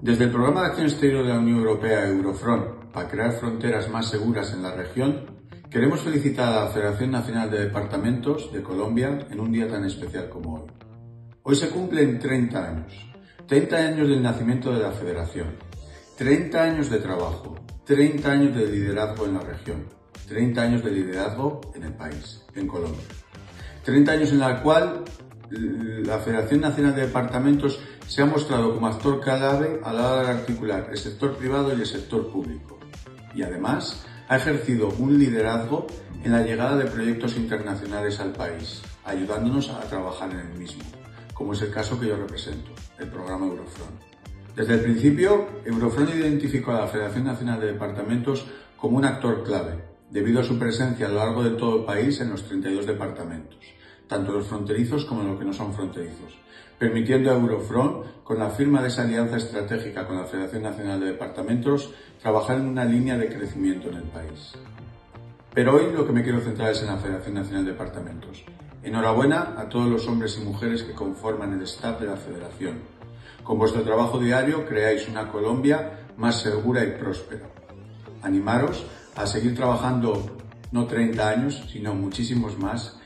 Desde el Programa de Acción Exterior de la Unión Europea, Eurofront, para crear fronteras más seguras en la región, queremos felicitar a la Federación Nacional de Departamentos de Colombia en un día tan especial como hoy. Hoy se cumplen 30 años, 30 años del nacimiento de la Federación, 30 años de trabajo, 30 años de liderazgo en la región, 30 años de liderazgo en el país, en Colombia. 30 años en la cual la Federación Nacional de Departamentos se ha mostrado como actor clave a la hora de articular el sector privado y el sector público. Y además ha ejercido un liderazgo en la llegada de proyectos internacionales al país, ayudándonos a trabajar en el mismo, como es el caso que yo represento, el programa Eurofront. Desde el principio, Eurofront identificó a la Federación Nacional de Departamentos como un actor clave, debido a su presencia a lo largo de todo el país en los 32 departamentos tanto los fronterizos como los que no son fronterizos, permitiendo a Eurofront, con la firma de esa alianza estratégica con la Federación Nacional de Departamentos, trabajar en una línea de crecimiento en el país. Pero hoy lo que me quiero centrar es en la Federación Nacional de Departamentos. Enhorabuena a todos los hombres y mujeres que conforman el staff de la Federación. Con vuestro trabajo diario creáis una Colombia más segura y próspera. Animaros a seguir trabajando no 30 años, sino muchísimos más